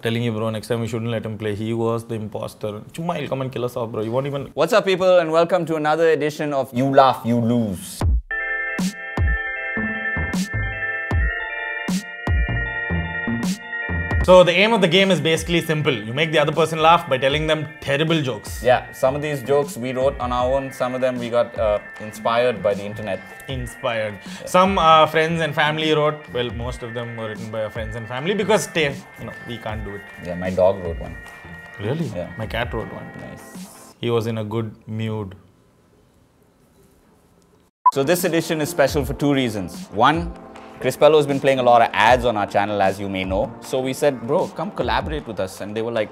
Telling you, bro, next time we shouldn't let him play. He was the imposter. Chumma, he'll come and kill us off, bro. You won't even. What's up, people, and welcome to another edition of You Laugh, You Lose. So the aim of the game is basically simple. You make the other person laugh by telling them terrible jokes. Yeah, some of these jokes we wrote on our own, some of them we got uh, inspired by the internet. Inspired. Some uh, friends and family wrote. Well, most of them were written by our friends and family because they, you know, we can't do it. Yeah, my dog wrote one. Really? Yeah. My cat wrote one. Nice. He was in a good mood. So this edition is special for two reasons. One, Crispello has been playing a lot of ads on our channel, as you may know. So we said, bro, come collaborate with us. And they were like,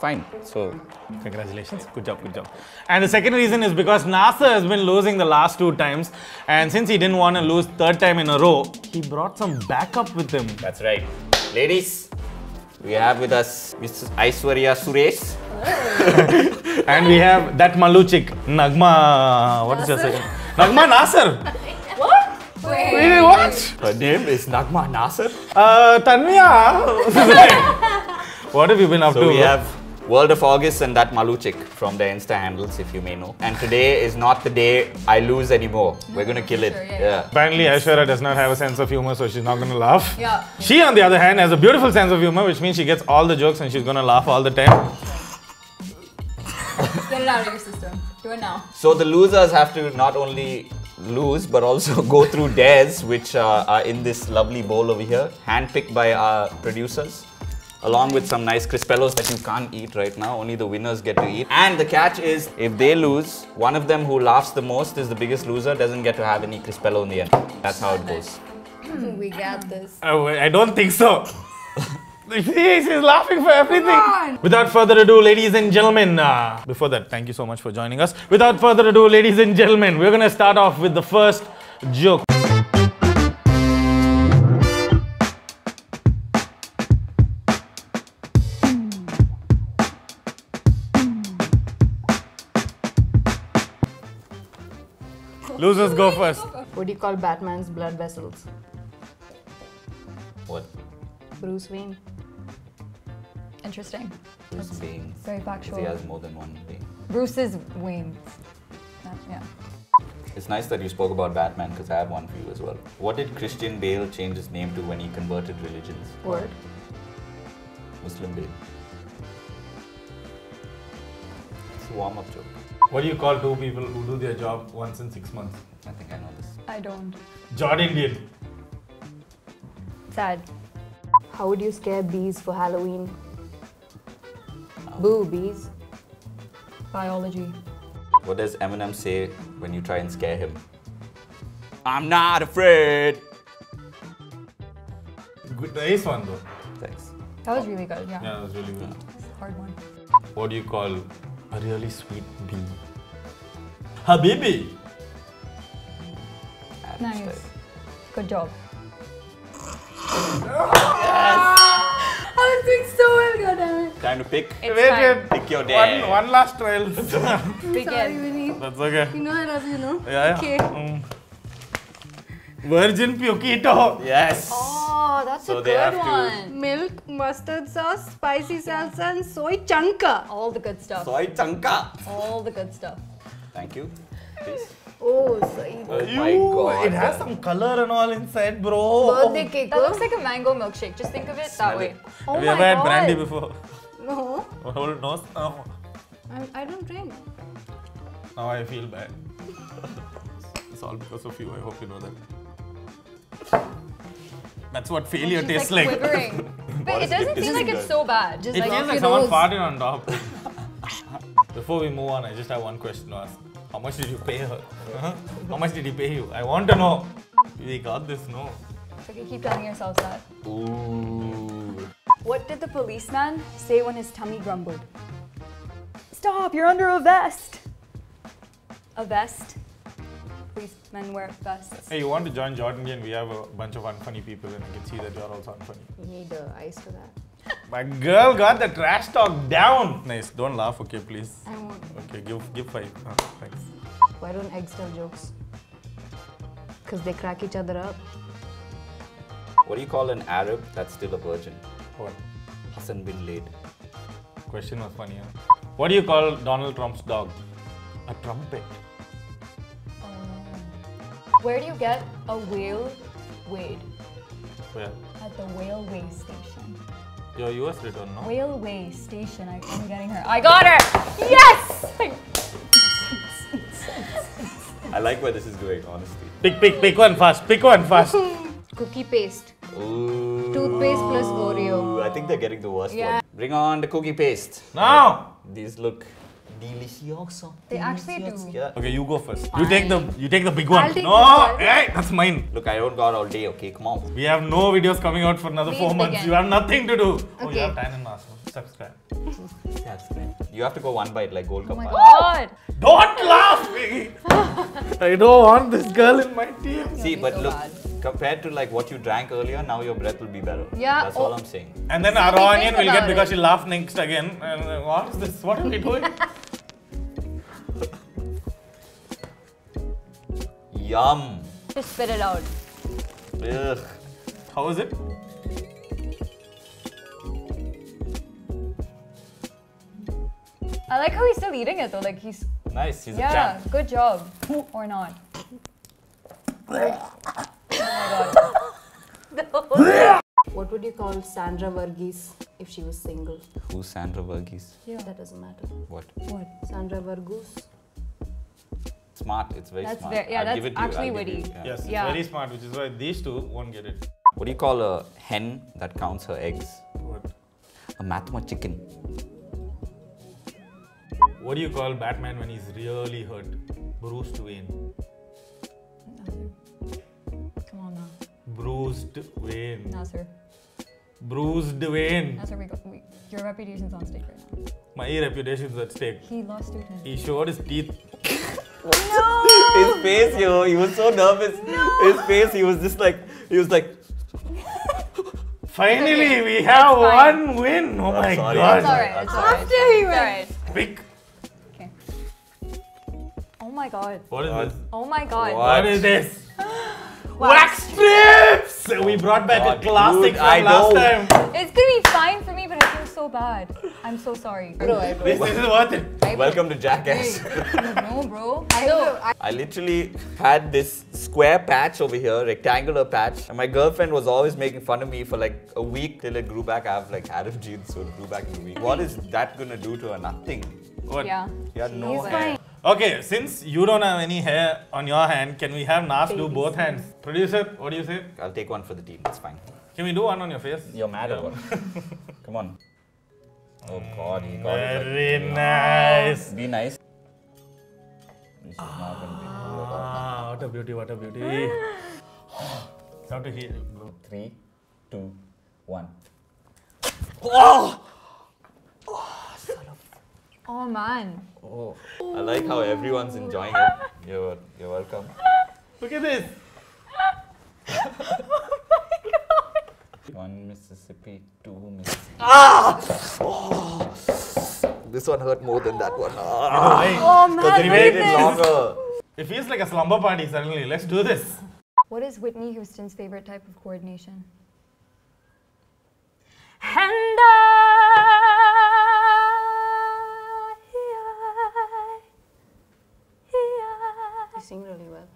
fine. So Congratulations. Good job, good job. And the second reason is because Naser has been losing the last two times. And since he didn't want to lose third time in a row, he brought some backup with him. that's right. Ladies, we have with us Mrs. Aishwarya Suresh. And we have that Mallu chick, Nagma. What is your second? Nagma Nasser. Wait. Wait, what? Her name is Nagma Nasser. Uh, Tanvia. what have you been up So to? we have World of August and that Mallu chick from their Insta handles, if you may know. And today is not the day I lose anymore. We're gonna kill it. Sure, yeah, yeah. Apparently, Aishwarya does not have a sense of humor, so she's not gonna laugh. Yeah. She, on the other hand, has a beautiful sense of humor, which means she gets all the jokes and she's gonna laugh all the time. Get it out of your system. Do it now. So the losers have to not only lose but also go through dares, which uh, are in this lovely bowl over here, handpicked by our producers. Along with some nice crispellos that you can't eat right now, only the winners get to eat. And the catch is, if they lose, one of them who laughs the most is the biggest loser, doesn't get to have any crispello in the end. That's how it goes. We got this. Oh, I don't think so. See, she's laughing for everything. on. Without further ado, ladies and gentlemen, uh, before that, thank you so much for joining us. Without further ado, ladies and gentlemen, we're gonna start off with the first joke. Losers go first. What do you call Batman's blood vessels? What? Bruce Wayne. Interesting. Bruce Wayne. Very factual. He factual. has more than one Wayne. Bruce's wings. Uh, yeah. It's nice that you spoke about Batman because I have one for you as well. What did Christian Bale change his name to when he converted religions? Word. Muslim Bale. It's a warm up joke. What do you call two people who do their job once in six months? I think I know this. I don't. Jordindian. Sad. How would you scare bees for Halloween? Boo, bees. Biology. What does Eminem say when you try and scare him? I'm not afraid. Good, nice one though. Thanks. That was really good. Yeah. Yeah, that was really good. Hard one. What do you call a really sweet bee? Habibi. Adam Nice. style. Good job. yes! I was doing so well, goddammit. Time to pick. It's Wait, time. wait. Pick your One, dad. one last trial. Begin. That's okay. You know I love you, know? Yeah, yeah. Okay. Mm. Virgin Pukito. Yes. Oh, that's So a they good have to- one. Milk, mustard sauce, spicy salsa, and soy chunka. All the good stuff. Soy chanka. All the good stuff. Thank you. Please. Oh, soy. Oh my god. It has some color and all inside, bro. Birthday cake. That looks like a mango milkshake. Just think of it Smell that way. it. Oh Have you my ever had brandy before? No, oh, Hold nose. Oh, I, I don't drink. now I feel bad. it's all because of you. I hope you know that. That's what failure She's tastes like like. But it doesn't is like it's so bad. Just It like feels like someone nose. farted on top. Before we move on, I just have one question to ask. How much did you pay her? Huh? How much did he pay you? I want to know. We got this, no? Okay, keep telling yourselves that. Ooh. What did the policeman say when his tummy grumbled? Stop, you're under a vest. A vest? Policemen wear vests. Hey, you want to join Jordindian? We have a bunch of unfunny people and I can see that you're also unfunny. You need uh, ice for that. My girl got the trash talk down. Nice. Don't laugh, okay, please. I won't. Okay, give give five. Ah, thanks. Why don't eggs tell jokes? Because they crack each other up. What do you call an Arab that's still a virgin? What? hasn't been laid. Question was funny. Huh? What do you call Donald Trump's dog? A trumpet. Um, where do you get a whale weighed? Where? At the Whaleway Station. Your US return, no? Whaleway Station. I, I'm getting her. I got her! Yes! I like where this is going, honestly. Pick, pick, pick one fast. Pick one fast. Cookie paste. Ooh. Toothpaste plus Oreo. I think they're getting the worst Yeah. one. Bring on the cookie paste. now. These look delicioso. They actually Delicious. do. Yeah. Okay, you go first. You take the you take the big one. I'll take no, hey, that's mine. Look, I don't got all day, okay? Come on. We have no videos coming out for another Please four months. begin. You have nothing to do. Oh, you Okay. have time and mass. Subscribe. That's great. You have to go one bite like Gold Oh Cup. my god! Don't laugh, Vicky. I don't want this girl in my team. See, but look, bad. Compared to like what you drank earlier, now your breath will be better. Yeah, That's all oh. I'm saying. And then our onion will get because it. she laughed next again. And uh, what is this? What are we doing? Yum. Just spit it out. Ugh. How is it? I like how he's still eating it though. Like he's Nice. He's a yeah, champ. good job. Or not. Oh what would you call Sandra Varghese if she was single? Who's Sandra Verghese? That doesn't matter. What? What? Sandra Varghese. Smart. It's very That's smart. very- yeah, I'll that's give it to actually I'll witty. yeah. Yes, it's Yeah. very smart, which is why these two won't get it. What do you call a hen that counts her eggs? What? A mathema chicken. What do you call Batman when he's really hurt? Bruce Wayne. Bruised Wayne. Naser. Bruised Wayne. Naser, we go, we, your reputation's on stake right now. My reputation's at stake. He lost two times. He showed his teeth. no! His face, yo, he was so nervous. No! His face, he was just like, he was like, Finally, we have one win. Oh my sorry. god. It's alright, it's alright. After he It's. Pick. Okay. Oh my god. What is this? Oh my god. What? What is this? Wax. Wax strips! We brought back God, a oh, classic dude, from I last know. time. It's gonna be fine for me, but it feels so bad. I'm so sorry. Bro, I This, this is worth it. I- welcome to Jackass. No, bro. I know. I, I literally had this square patch over here, rectangular patch, and my girlfriend was always making fun of me for like a week till it grew back. I have like Adam jeans, so it grew back in a week. What is that gonna do to her? Nothing. What? Yeah. She had no He's hair. fine. Okay, since you don't have any hair on your hand, can we have Nas do both hands? Producer, what do you say? I'll take one for the team. It's fine. Can we do one on your face? You're mad or what? Come on. Oh God, he got it. Very Like, nice. be nice. This is not gonna be. Ah, what a beauty, what a beauty. Have to hear. Three, two, one. Oh man. Oh, I like how everyone's enjoying it. You're, you're welcome. Look at this. Oh my god. One Mississippi, two Mississippi. Ah! Oh! This one hurt more than that one. Ah! Oh man. it look made at this. longer. It feels like a slumber party suddenly. Let's do this. What is Whitney Houston's favorite type of coordination? And sing really well.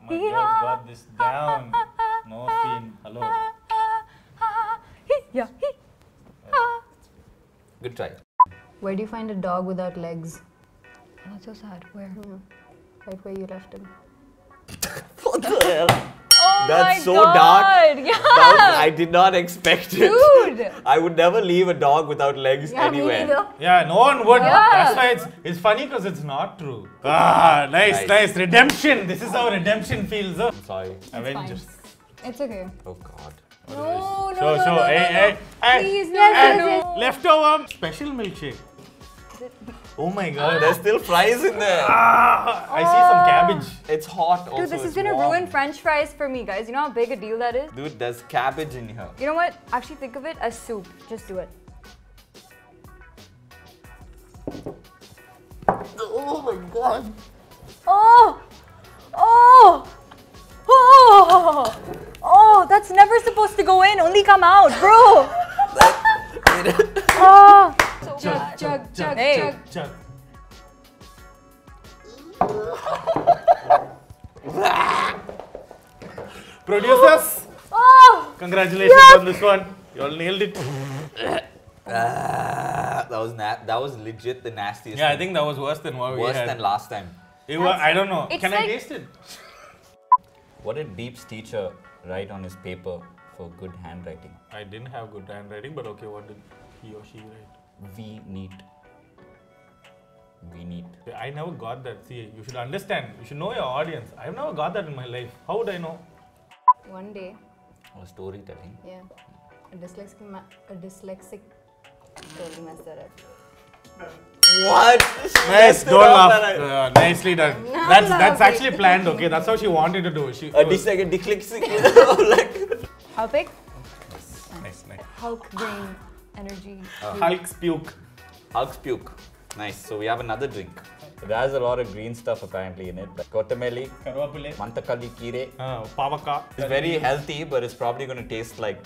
Oh my girl's got this down. No scene. Hello. yeah. Good try. Where do you find a dog without legs? Oh, that's so sad. Where? Hmm. Right where you left him. What the hell? Oh That's my so God. dark. Yeah. That- I did not expect it. Dude. I would never leave a dog without legs anywhere. Yeah, no one would. Yeah. That's why it's, it's funny because it's not true. Ah, nice, Nice. nice. Redemption. This is how redemption feels. Huh? I'm sorry. Avengers. It's okay. Oh God. No, no, Show, no, show. no, hey, no, hey, hey. Please, no, no, no. Leftover special milkshake. Oh my god. There's still fries in there. Ah, I see some cabbage. It's hot. Also, Dude, this is gonna warm. ruin French fries for me, guys. You know how big a deal that is? Dude, there's cabbage in here. You know what? Actually, think of it as soup. Just do it. Oh my God. Oh! Oh! Oh! Oh! that's never supposed to go in. Only come out, bro. oh. Chug, chug, chug, Hey. Chug. Chug. Producers, Oh. congratulations on this one. You all nailed it. Ah, that was na- that was legit the nastiest. Yeah, I think that was worse than what we worse had. than last time. It wa- I don't know. It's Can I taste it? What did Beep's teacher write on his paper for good handwriting? I didn't have good handwriting, but okay, what did he or she write? We need. We need. I never got that. See, you should understand. You should know your audience. I've never got that in my life. How would I know? One day, Or storytelling. yeah, a dyslexic, ma- a dyslexic totally messed that up. What? Nice, don't laugh. Uh, nicely done. not That's that's laughing. actually planned. Okay, that's how she wanted to do. She. A dyslexic, dyslexic, like. How big? Nice, nice. Hulk brain energy. Hulk's puke. Hulk's puke. Nice. So we have another drink. It has a lot of green stuff apparently in it. Like kotameli, Karvapule. mantakali kire. Uh, pavaka. It's very healthy, but it's probably going to taste like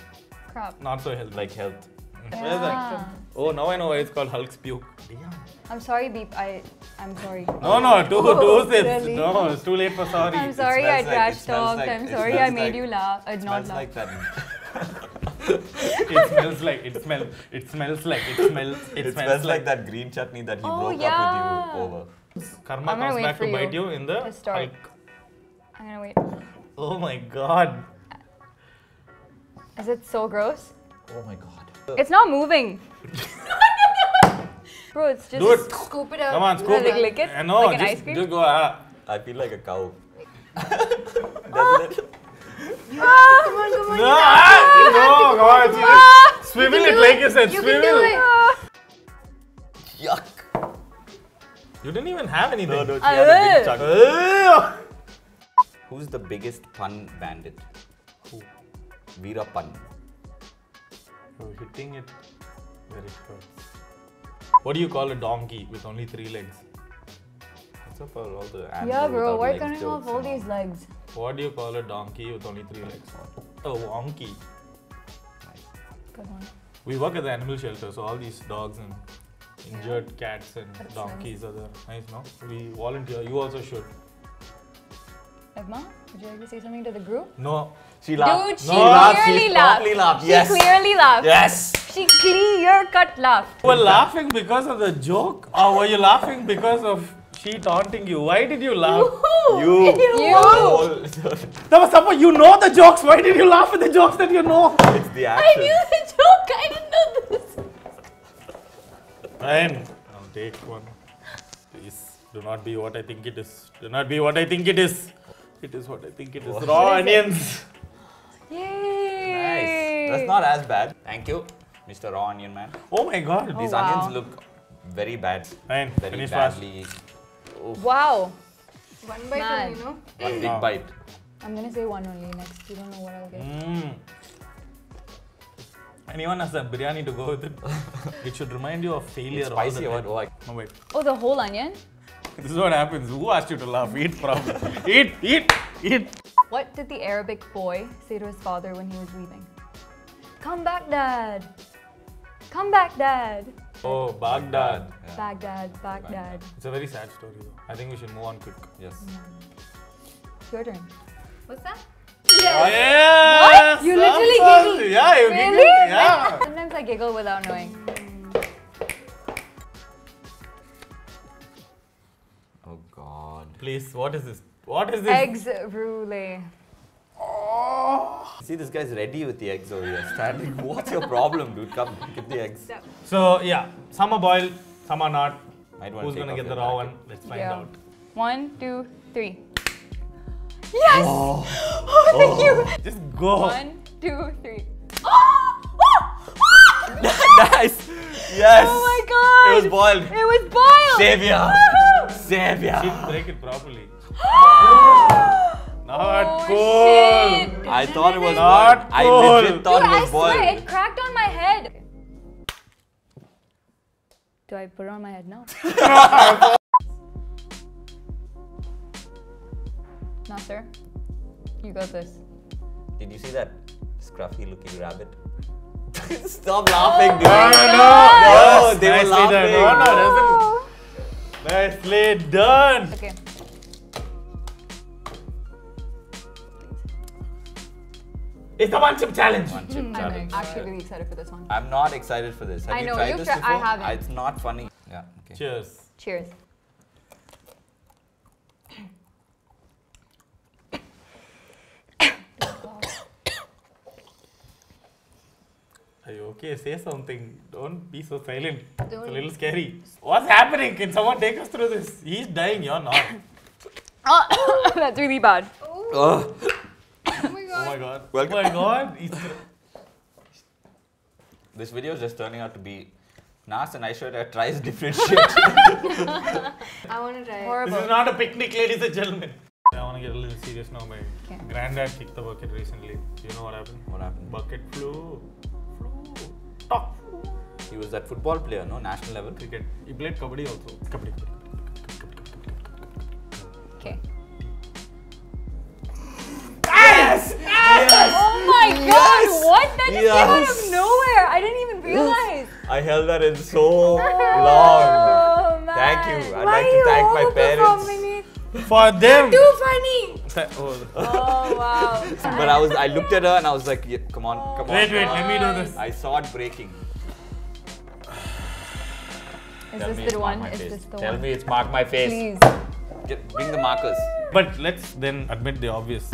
Crap. Not so healthy. like health. Where is that? Oh, now I know why it's called Hulk's puke. I'm sorry, Beep. I. I'm sorry. No, no, two, two sips. really? No, it's too late for sorry. I'm sorry I smells like- trash talked. like- I'm sorry I made like- you laugh. Uh, It not laugh. like that. it smells like it smells. It smells like it smells. It, It smells like that green chutney that he Oh, broke yeah. up with you over. Karma I'm comes back for to bite you you in the to start. I'm gonna wait. Oh my god. Is it so gross? Oh my god. It's not moving. Bro, it's just. Do it. Scoop it up. Come on, scoop Like it. lick it? Uh, no, Like an just, ice cream? just go. Ah. I feel like a cow. Doesn't it? Come on, come on. No, ah, no, come on. see Ah! this? Swivel it like you said. You Swivel. can do it. Yuck. You didn't even have anything. No, no, she had a big chunk. Ew. Who's the biggest pun bandit? Who? Veera Pun. You're hitting it where it hurts. What do you call a donkey with only three legs? What's up all the Yeah, bro. without Why legs cutting off jokes all these legs? What do you call a donkey with only three legs? A wonky. Good one. We work at the animal shelter, so all these dogs and injured cats and That's donkeys are there. Nice, no? We volunteer. You also should. Edma, would you like to say something to the group? No. She laughed. Dude, she she laughed. clearly She laughed. laughed. She Yes. clearly laughed. Yes. She clear cut laughed. You were laughing because of the joke, or were you laughing because of she taunting you? Why did you laugh? You. You. Whole- That was someone you know the jokes. Why did you laugh at the jokes that you know? it's the action. I knew the joke. I didn't know this. Ryan, I'll take one. Please do not be what I think it is. Do not be what I think it is. It is what I think it is. What? Raw What is it? onions. Yay! Nice. That's not as bad. Thank you, Mr. Raw Onion Man. Oh my god. Oh, These wow. onions look very bad. Ryan, Very finish fast. Badly. Oof. Wow. One bite Man. only, no? One big bite. I'm gonna say one only next. You don't know what I'll get. Mm. Anyone has a biryani to go with it? it should remind you of failure. It's all the spicy or what? time. Oh, No, wait. Oh, the whole onion? This is what happens. Who asked you to laugh? Eat properly. eat, eat, eat. What did the Arabic boy say to his father when he was leaving? Come back, Dad. Come back, Dad. Oh, oh Baghdad. Yeah. Baghdad, Baghdad. It's a very sad story though. I think we should move on quick. Yes. Your turn. What's that? Oh, yeah! What? You literally Sometimes- giggled. Yeah, you Really? giggled. Yeah. Sometimes I giggle without knowing. Oh God. Please, what is this? What is this? Eggs brulee. See, this guy's ready with the eggs over here. Standing. What's your problem, dude? Come, get the eggs. So yeah, some are boiled, some are not. Might wanna Who's gonna get the your raw jacket. one? Let's find Yeah. out. One, two, three. Yes! Oh, thank you. Just go. One, two, three. Ah! nice. Yes. Oh my god! It was boiled. It was boiled! Savior. Woohoo! Savior. Didn't break it properly. oh, Not cool. shit. I thought it was Not boiled. I cool. legit Dude, thought I it was swear boiled. it cracked on my head. Do I put it on my head now? sir. you got this. Did you see that scruffy looking rabbit. Stop laughing, oh dude. No, no, no. No, they were Nicely done. laughing. No, no, doesn't. Nicely done. Okay. It's the one chip challenge. One chip hmm. I'm challenge. actually really excited for this one. I'm not excited for this. Have I you know, tried you've this tried- I haven't. It's not funny. Yeah. Okay. Cheers. Cheers. Are you okay? Say something. Don't be so silent. It's a little scary. What's happening? Can someone take us through this? He's dying. You're not. Oh, that's really bad. Ugh. Oh my Oh my god. god. Welcome. Oh my god. This video is just turning out to be Nas and Aishwarya tries different shit. I want to try. it. Horrible. This is not a picnic, ladies and gentlemen. I want to get a little serious now. My Okay. granddad kicked the bucket recently. Do you know what happened? what happened? Bucket flew. Flew. Top. He was that football player, no? National level. Cricket. He played kabaddi also. Kabaddi. kabaddi. Okay. Oh my god, what? That just came out of nowhere. I didn't even realize. I held that in so oh, long. Oh, man. Thank you. I'd Why like to thank my parents. For them. Too funny. Th- oh. Oh wow. But I was, I looked at her and I was like, yeah, come on, come on. Wait, wait, let me do this. I saw it breaking. Is Tell this the one? Is face. this the Tell one? me it's mark my face. Please. Get, bring the markers. But let's then admit the obvious.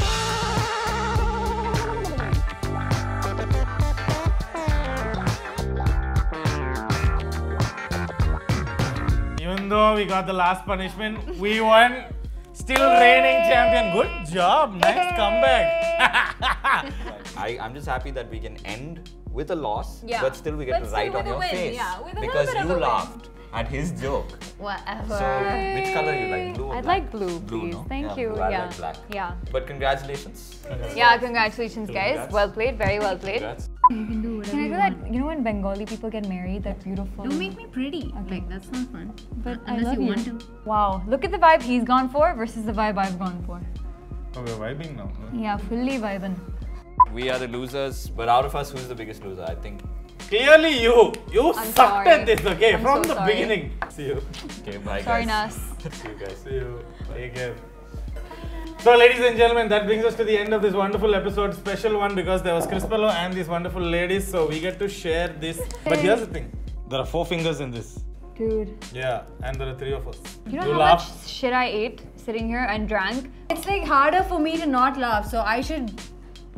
Though we got the last punishment, we won. Still reigning champion. Good job. Nice comeback. I, I'm just happy that we can end with a loss, Yeah. but still we get But to still write on your win, face. yeah, with a because bit of you a win. laughed at his joke. Whatever. So, which color you like? Blue or I'd black? like blue, Blue, please. no? Thank Yeah, you. blue. I yeah. like black. Yeah. But congratulations. Yeah, congratulations, guys. Congrats. Well played. Very well played. Congrats. You can do whatever Can I you do want. that? You know when Bengali people get married, that beautiful. Don't make me pretty. Okay. Like that's not fun. But uh, I Unless love you you. want to. Wow, look at the vibe he's gone for versus the vibe I've gone for. Oh, we're vibing now. Yeah, fully vibing. We are the losers, but out of us, who's the biggest loser? I think. Clearly, you. You I'm sucked sorry. at this, okay? I'm From so the sorry. beginning. See you. Okay, bye Sorry, guys. Nas. See you guys. See you. Take care. So, ladies and gentlemen, that brings us to the end of this wonderful episode. Special one because there was Crispello and these wonderful ladies, so we get to share this. But here's the thing there are four fingers in this. Dude. Yeah, and there are three of us. You know you how laugh. much shit I ate sitting here and drank? It's like harder for me to not laugh, so I should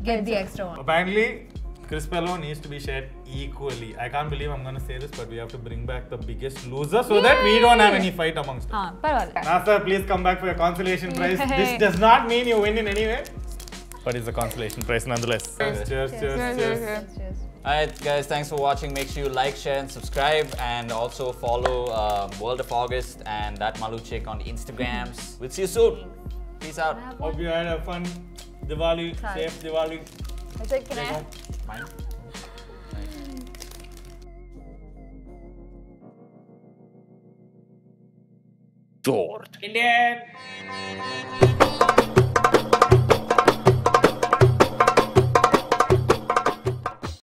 get the extra one. Apparently, Crispello needs to be shared equally. I can't believe I'm gonna say this, but we have to bring back the biggest loser so that we don't have any fight amongst us. Ah, parvalla. Nasa, please come back for your consolation prize. This does not mean you win in any way, but it's a consolation prize nonetheless. Cheers, cheers, cheers, cheers. Cheers. Alright, guys, thanks for watching. Make sure you like, share, and subscribe, and also follow um, World of August and that Mallu chick on Instagrams. We'll see you soon. Peace out. Hope you had a fun Diwali, Sorry. safe Diwali. I said, can Stay I? soort in de